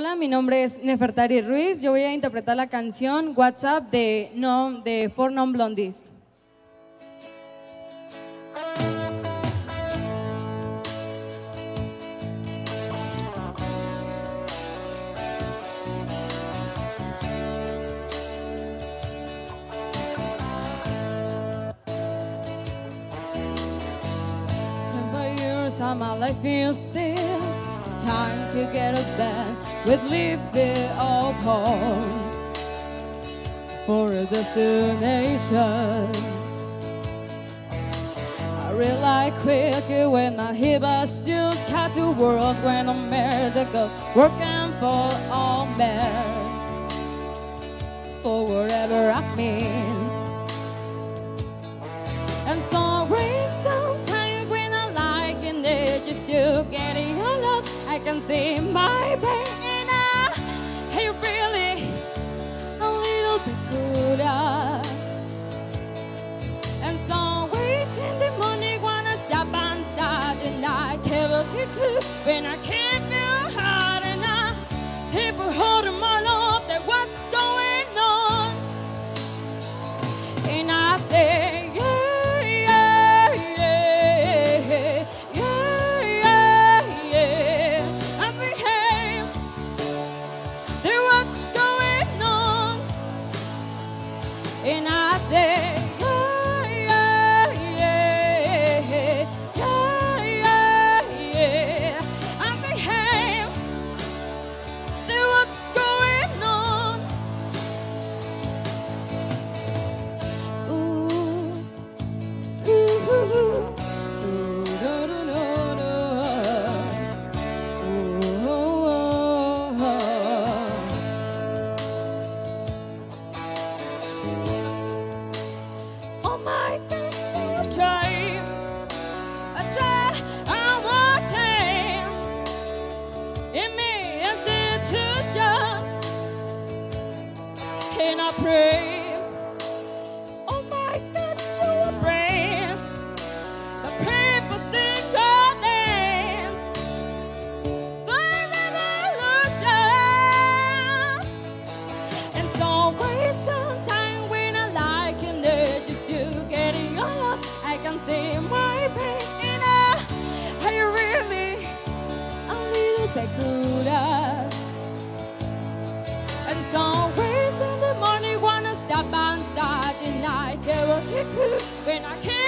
Hola, mi nombre es Nefertari Ruiz. Yo voy a interpretar la canción WhatsApp de, no, de Four Non Blondies. My life is still time to get a band with all apart for a destination. I realize quickly when my I still got two worlds when I'm married to go working for all men for whatever I mean. And so sometimes when I like it just to get your love, I can see my pain when I can't and I pray. When I can't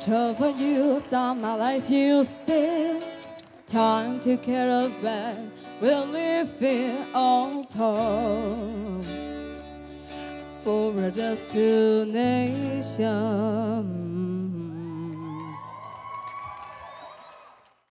Twelve years of my life you stay. Time to that. We'll live in all time for a destination.